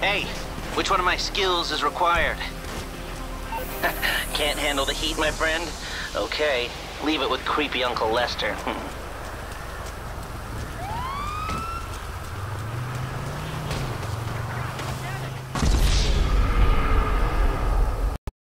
Hey, which one of my skills is required? Can't handle the heat, my friend? Okay, leave it with creepy Uncle Lester.